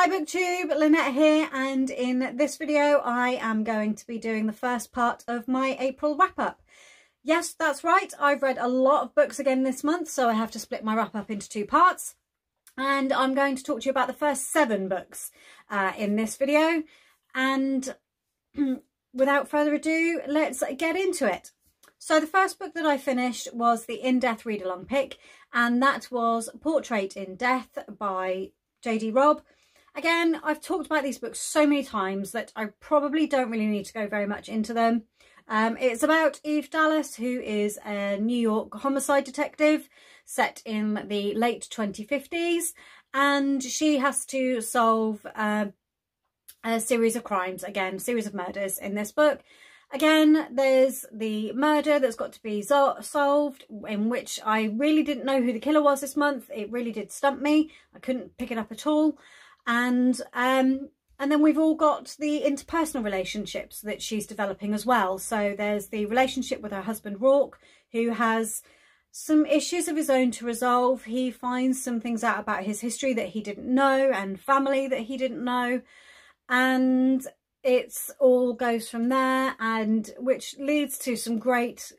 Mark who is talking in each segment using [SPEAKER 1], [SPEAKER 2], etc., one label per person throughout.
[SPEAKER 1] Hi BookTube, Lynnette here and in this video I am going to be doing the first part of my April wrap up. Yes, that's right, I've read a lot of books again this month so I have to split my wrap up into two parts and I'm going to talk to you about the first seven books uh, in this video and without further ado let's get into it. So the first book that I finished was the In Death Read Along pick and that was Portrait in Death by J.D. Robb Again, I've talked about these books so many times that I probably don't really need to go very much into them. Um, it's about Eve Dallas, who is a New York homicide detective set in the late 2050s, and she has to solve uh, a series of crimes, again, series of murders in this book. Again, there's the murder that's got to be solved, in which I really didn't know who the killer was this month. It really did stump me. I couldn't pick it up at all and um, and then we've all got the interpersonal relationships that she's developing as well. So there's the relationship with her husband Roarke, who has some issues of his own to resolve. He finds some things out about his history that he didn't know and family that he didn't know. And it's all goes from there and which leads to some great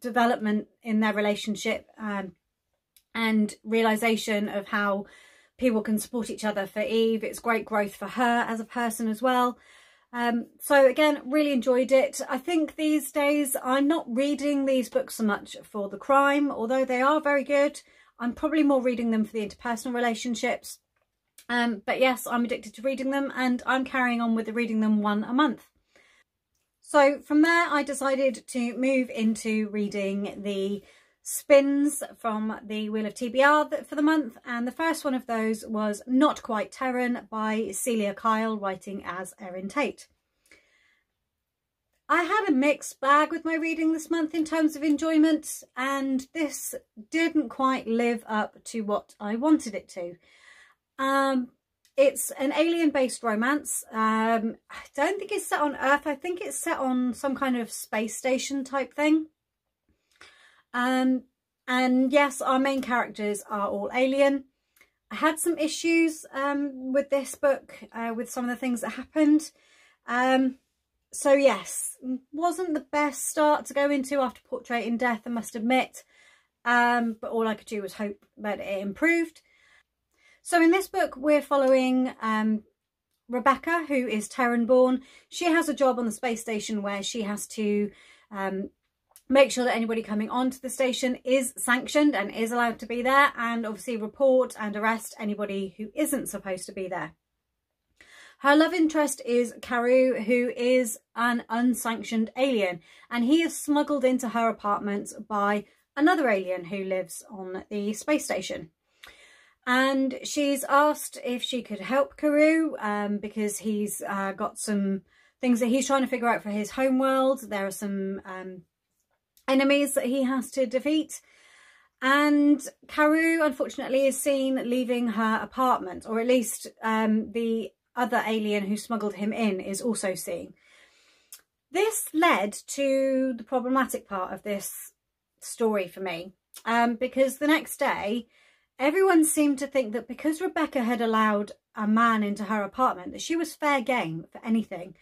[SPEAKER 1] development in their relationship um, and realization of how people can support each other for Eve. It's great growth for her as a person as well. Um, so again, really enjoyed it. I think these days I'm not reading these books so much for the crime, although they are very good. I'm probably more reading them for the interpersonal relationships. Um, but yes, I'm addicted to reading them and I'm carrying on with the reading them one a month. So from there, I decided to move into reading the spins from the Wheel of TBR for the month and the first one of those was Not Quite Terran by Celia Kyle writing as Erin Tate. I had a mixed bag with my reading this month in terms of enjoyment and this didn't quite live up to what I wanted it to. Um, it's an alien-based romance. Um, I don't think it's set on Earth. I think it's set on some kind of space station type thing. Um, and yes, our main characters are all alien. I had some issues um, with this book, uh, with some of the things that happened. Um, so yes, wasn't the best start to go into after Portrait in Death, I must admit. Um, but all I could do was hope that it improved. So in this book, we're following um, Rebecca, who is Terran born. She has a job on the space station where she has to um, make sure that anybody coming onto the station is sanctioned and is allowed to be there and obviously report and arrest anybody who isn't supposed to be there. Her love interest is Karu, who is an unsanctioned alien, and he is smuggled into her apartment by another alien who lives on the space station. And she's asked if she could help Karu um, because he's uh, got some things that he's trying to figure out for his homeworld. There are some um, enemies that he has to defeat. And Karu, unfortunately, is seen leaving her apartment, or at least um, the other alien who smuggled him in is also seen. This led to the problematic part of this story for me, um, because the next day, everyone seemed to think that because Rebecca had allowed a man into her apartment, that she was fair game for anything.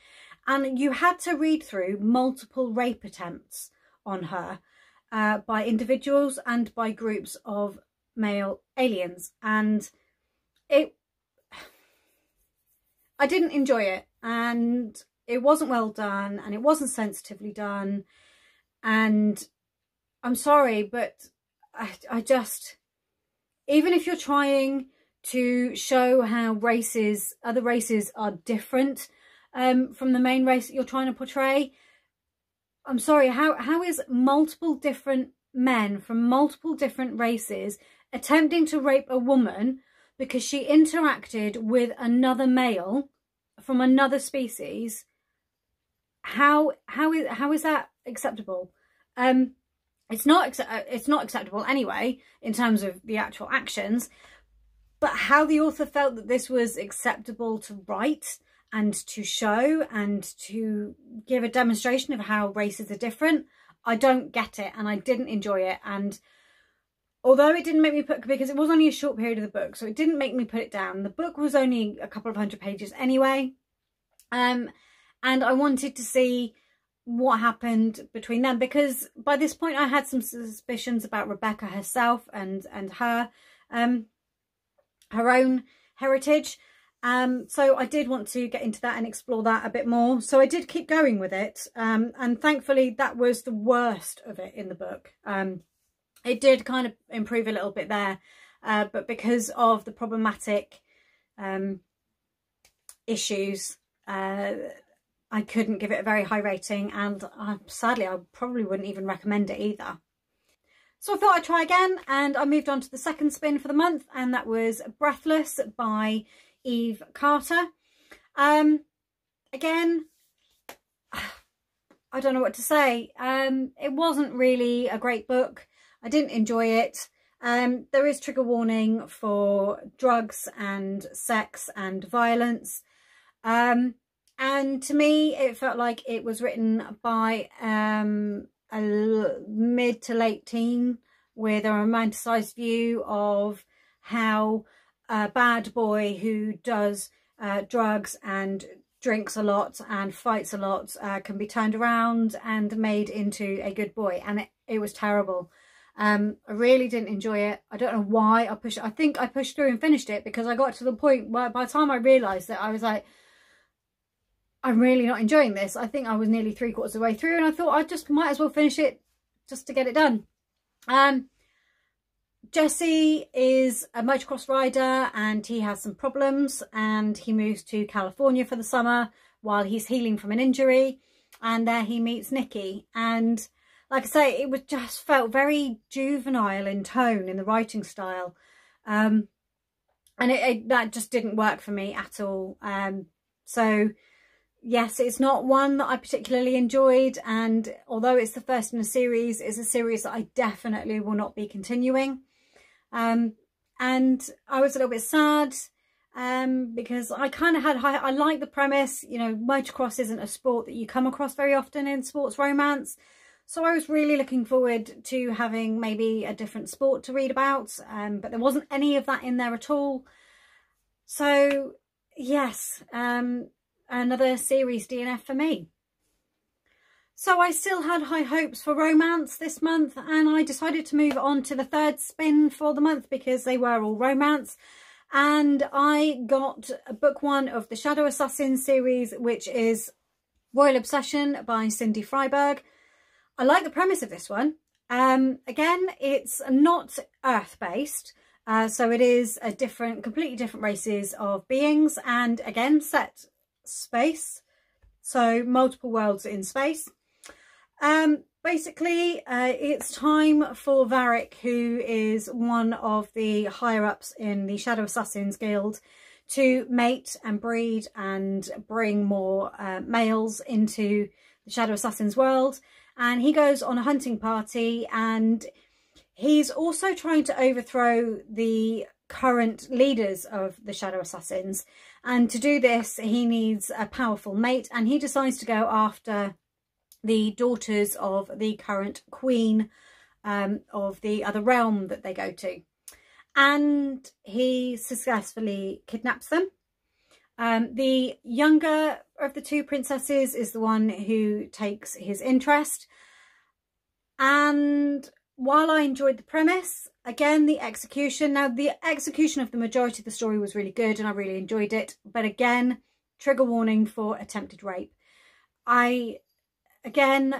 [SPEAKER 1] And you had to read through multiple rape attempts on her uh, by individuals and by groups of male aliens. And it, I didn't enjoy it and it wasn't well done and it wasn't sensitively done. And I'm sorry, but I, I just, even if you're trying to show how races, other races are different um, from the main race that you're trying to portray, I'm sorry, how how is multiple different men from multiple different races attempting to rape a woman because she interacted with another male from another species? How how is how is that acceptable? Um, it's not uh, it's not acceptable anyway in terms of the actual actions, but how the author felt that this was acceptable to write and to show and to give a demonstration of how races are different. I don't get it and I didn't enjoy it. And although it didn't make me put because it was only a short period of the book so it didn't make me put it down. The book was only a couple of hundred pages anyway. Um and i wanted to see what happened between them because by this point i had some suspicions about rebecca herself and and her um her own heritage um so i did want to get into that and explore that a bit more so i did keep going with it um and thankfully that was the worst of it in the book um it did kind of improve a little bit there, uh, but because of the problematic um, issues, uh, I couldn't give it a very high rating and uh, sadly I probably wouldn't even recommend it either. So I thought I'd try again and I moved on to the second spin for the month and that was Breathless by Eve Carter. Um, again, I don't know what to say. Um, it wasn't really a great book. I didn't enjoy it. Um, there is trigger warning for drugs and sex and violence. Um, and to me, it felt like it was written by um, a mid to late teen with a romanticised view of how a bad boy who does uh, drugs and drinks a lot and fights a lot uh, can be turned around and made into a good boy. And it, it was terrible. Um, I really didn't enjoy it. I don't know why I pushed I think I pushed through and finished it because I got to the point where by the time I realised that I was like, I'm really not enjoying this. I think I was nearly three quarters of the way through and I thought I just might as well finish it just to get it done. Um, Jesse is a motocross rider and he has some problems and he moves to California for the summer while he's healing from an injury and there he meets Nikki and like I say, it was just felt very juvenile in tone in the writing style. Um, and it, it, that just didn't work for me at all. Um, so yes, it's not one that I particularly enjoyed. And although it's the first in a series, it's a series that I definitely will not be continuing. Um, and I was a little bit sad um, because I kind of had, I, I like the premise, you know, motocross isn't a sport that you come across very often in sports romance. So I was really looking forward to having maybe a different sport to read about, um, but there wasn't any of that in there at all. So yes, um, another series DNF for me. So I still had high hopes for romance this month and I decided to move on to the third spin for the month because they were all romance. And I got a book one of the Shadow Assassin series, which is Royal Obsession by Cindy Freiberg. I like the premise of this one. Um, again, it's not Earth-based, uh, so it is a different, completely different races of beings, and again, set space, so multiple worlds in space. Um, basically, uh, it's time for Varric, who is one of the higher-ups in the Shadow Assassins Guild, to mate and breed and bring more uh, males into the Shadow Assassins world. And he goes on a hunting party and he's also trying to overthrow the current leaders of the Shadow Assassins. And to do this he needs a powerful mate and he decides to go after the daughters of the current queen um, of the other realm that they go to and he successfully kidnaps them um, the younger of the two princesses is the one who takes his interest. And while I enjoyed the premise, again, the execution, now the execution of the majority of the story was really good and I really enjoyed it. But again, trigger warning for attempted rape. I, again,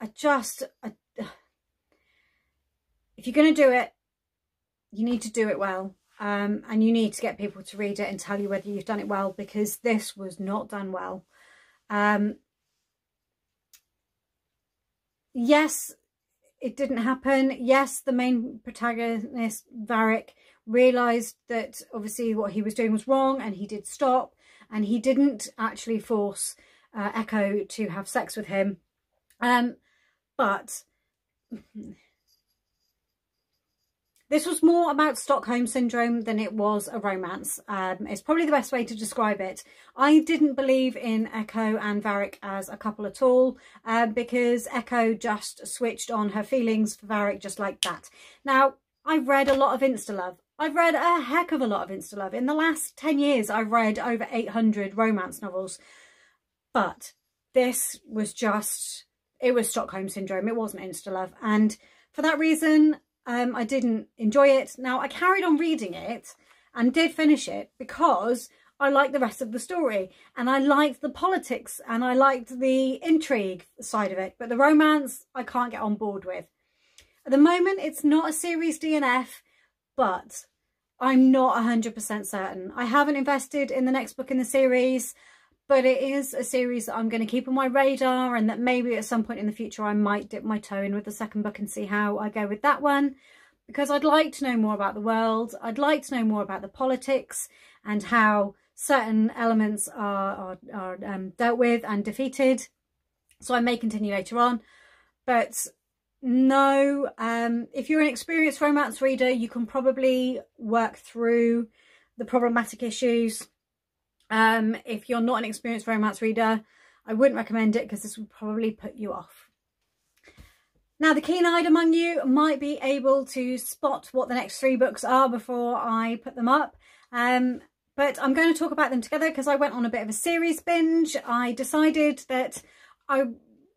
[SPEAKER 1] I just, I, if you're going to do it, you need to do it well um, and you need to get people to read it and tell you whether you've done it well because this was not done well. Um, yes, it didn't happen. Yes, the main protagonist, Varric, realised that obviously what he was doing was wrong and he did stop and he didn't actually force uh, Echo to have sex with him. Um, but this was more about Stockholm Syndrome than it was a romance. Um, it's probably the best way to describe it. I didn't believe in Echo and Varric as a couple at all uh, because Echo just switched on her feelings for Varric just like that. Now, I've read a lot of Insta-love. I've read a heck of a lot of Insta-love. In the last 10 years, I've read over 800 romance novels. But this was just, it was Stockholm Syndrome. It wasn't Insta-love. And for that reason, um, I didn't enjoy it. Now, I carried on reading it and did finish it because I liked the rest of the story and I liked the politics and I liked the intrigue side of it. But the romance, I can't get on board with. At the moment, it's not a series DNF, but I'm not 100% certain. I haven't invested in the next book in the series, but it is a series that I'm going to keep on my radar and that maybe at some point in the future I might dip my toe in with the second book and see how I go with that one because I'd like to know more about the world. I'd like to know more about the politics and how certain elements are, are, are um, dealt with and defeated. So I may continue later on. But no, um, if you're an experienced romance reader, you can probably work through the problematic issues. Um, if you're not an experienced romance reader, I wouldn't recommend it because this would probably put you off. Now, the keen-eyed among you might be able to spot what the next three books are before I put them up. Um, but I'm going to talk about them together because I went on a bit of a series binge. I decided that I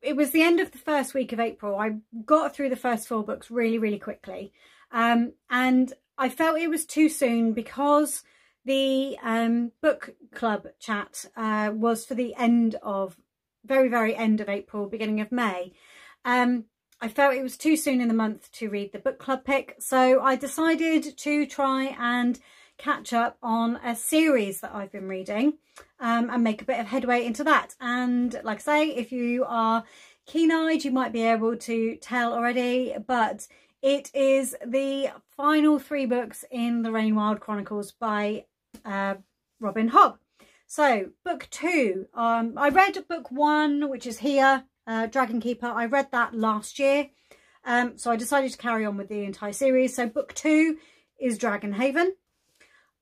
[SPEAKER 1] it was the end of the first week of April. I got through the first four books really, really quickly. Um, and I felt it was too soon because the um, book club chat uh, was for the end of, very, very end of April, beginning of May. Um, I felt it was too soon in the month to read the book club pick. So I decided to try and catch up on a series that I've been reading um, and make a bit of headway into that. And like I say, if you are keen-eyed, you might be able to tell already, but it is the final three books in the Rainwild Chronicles by uh, Robin Hobb. So, book two, um, I read book one, which is here, uh, Dragon Keeper. I read that last year. Um, so I decided to carry on with the entire series. So book two is Dragon Haven.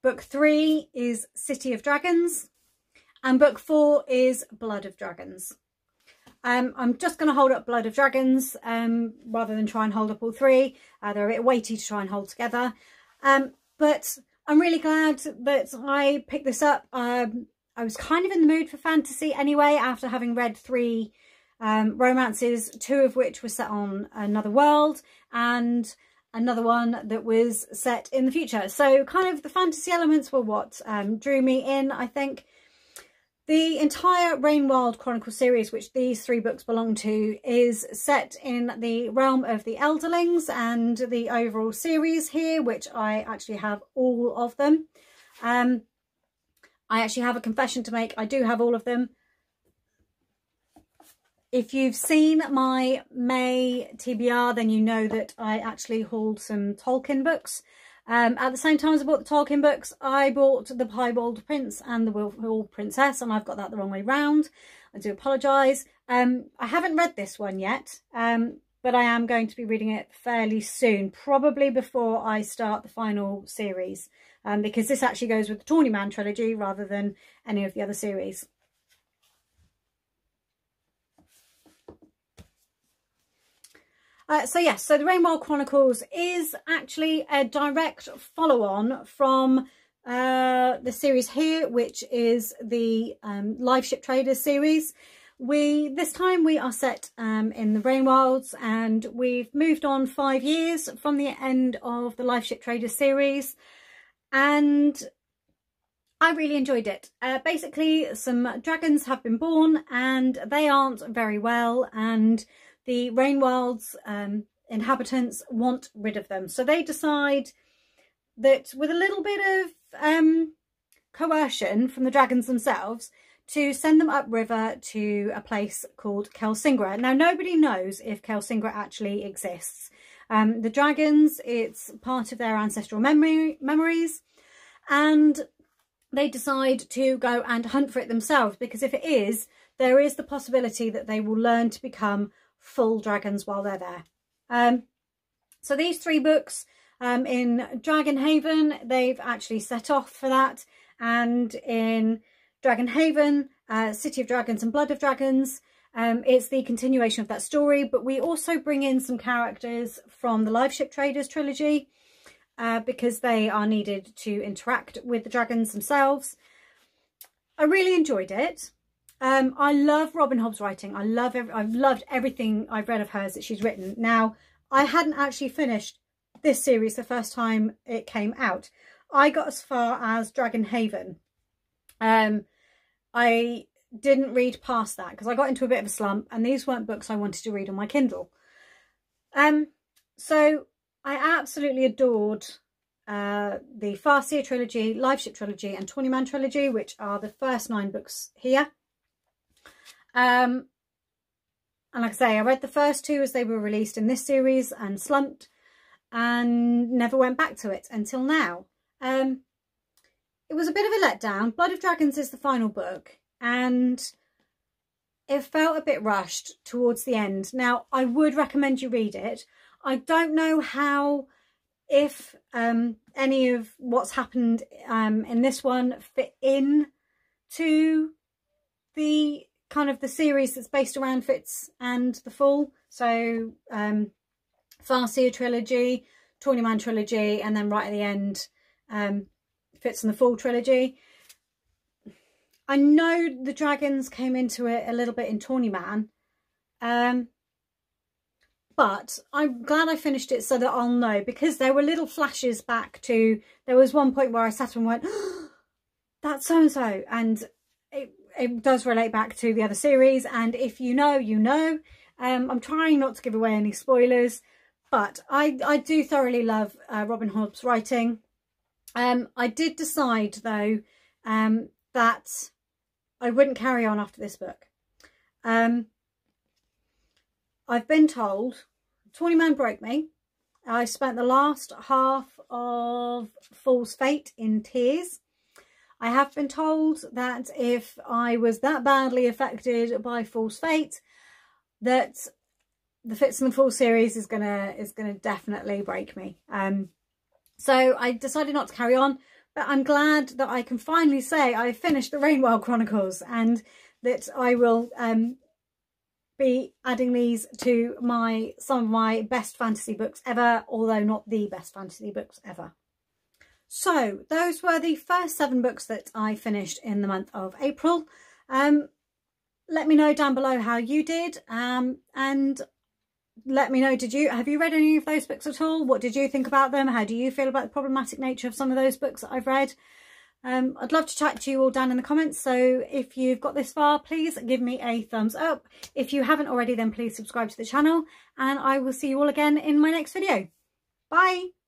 [SPEAKER 1] Book three is City of Dragons. And book four is Blood of Dragons. Um, I'm just going to hold up Blood of Dragons um, rather than try and hold up all three. Uh, they're a bit weighty to try and hold together. Um, but I'm really glad that I picked this up. Um, I was kind of in the mood for fantasy anyway after having read three um, romances, two of which were set on another world and another one that was set in the future. So kind of the fantasy elements were what um, drew me in, I think. The entire Rainwild Chronicle series, which these three books belong to, is set in the realm of the Elderlings and the overall series here, which I actually have all of them. Um, I actually have a confession to make. I do have all of them. If you've seen my May TBR, then you know that I actually hauled some Tolkien books. Um, at the same time as I bought the Tolkien books, I bought the Piebald Prince and the Wilful Princess, and I've got that the wrong way round. I do apologise. Um, I haven't read this one yet, um, but I am going to be reading it fairly soon, probably before I start the final series, um, because this actually goes with the Tawny Man trilogy rather than any of the other series. Uh, so yes, so the Rainwild Chronicles is actually a direct follow-on from uh, the series here, which is the um, Liveship Traders series. We This time we are set um, in the Rainwilds and we've moved on five years from the end of the Liveship Traders series and I really enjoyed it. Uh, basically, some dragons have been born and they aren't very well and the Rainwild's um, inhabitants want rid of them. So they decide that with a little bit of um, coercion from the dragons themselves to send them upriver to a place called Kelsingra. Now, nobody knows if Kelsingra actually exists. Um, the dragons, it's part of their ancestral memory memories, and they decide to go and hunt for it themselves because if it is, there is the possibility that they will learn to become full dragons while they're there. Um, so these three books um, in Dragon Haven, they've actually set off for that. And in Dragon Haven, uh, City of Dragons and Blood of Dragons, um, it's the continuation of that story. But we also bring in some characters from the Liveship Traders trilogy. uh, because they are needed to interact with the dragons themselves. I really enjoyed it. Um, I love Robin Hobb's writing. I love every, I've loved everything I've read of hers that she's written. Now, I hadn't actually finished this series the first time it came out. I got as far as Dragon Haven. Um, I didn't read past that because I got into a bit of a slump and these weren't books I wanted to read on my Kindle. Um, so I absolutely adored uh, the Farseer trilogy, Liveship trilogy and Tawny Man trilogy, which are the first nine books here. Um, and like I say, I read the first two as they were released in this series and slumped and never went back to it until now. Um, it was a bit of a letdown. Blood of Dragons is the final book and it felt a bit rushed towards the end. Now, I would recommend you read it. I don't know how, if um, any of what's happened um, in this one fit in to the kind of the series that's based around Fitz and the Fool. So, um, Farseer trilogy, Tawny Man trilogy, and then right at the end, um, Fitz and the Fool trilogy. I know the dragons came into it a little bit in Tawny Man, um, but I'm glad I finished it so that I'll know because there were little flashes back to, there was one point where I sat and went, oh, that's so-and-so, and it, it does relate back to the other series, and if you know, you know. Um, I'm trying not to give away any spoilers, but I, I do thoroughly love uh, Robin Hobb's writing. Um, I did decide, though, um, that I wouldn't carry on after this book. Um, I've been told, Tawny Man broke me. I spent the last half of Fool's Fate in tears. I have been told that if I was that badly affected by Fool's Fate, that the Fitz and the Fool series is gonna is gonna definitely break me. Um, so I decided not to carry on. But I'm glad that I can finally say I finished the Rainwild Chronicles and that I will um, be adding these to my some of my best fantasy books ever, although not the best fantasy books ever. So those were the first seven books that I finished in the month of April. Um, let me know down below how you did um, and let me know, did you have you read any of those books at all? What did you think about them? How do you feel about the problematic nature of some of those books that I've read? Um, I'd love to chat to you all down in the comments. So if you've got this far, please give me a thumbs up. If you haven't already, then please subscribe to the channel and I will see you all again in my next video. Bye.